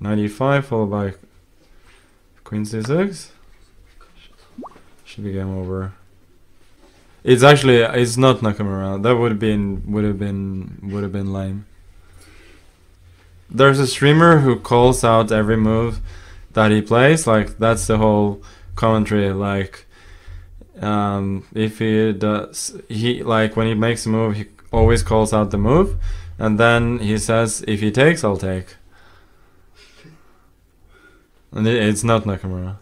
95 followed by queen c6. Should be game over. It's actually it's not Nakamura. That would have been would have been would have been lame. There's a streamer who calls out every move that he plays. Like that's the whole commentary. Like um, if he does, he like when he makes a move, he always calls out the move, and then he says, "If he takes, I'll take." It's not Nakamura.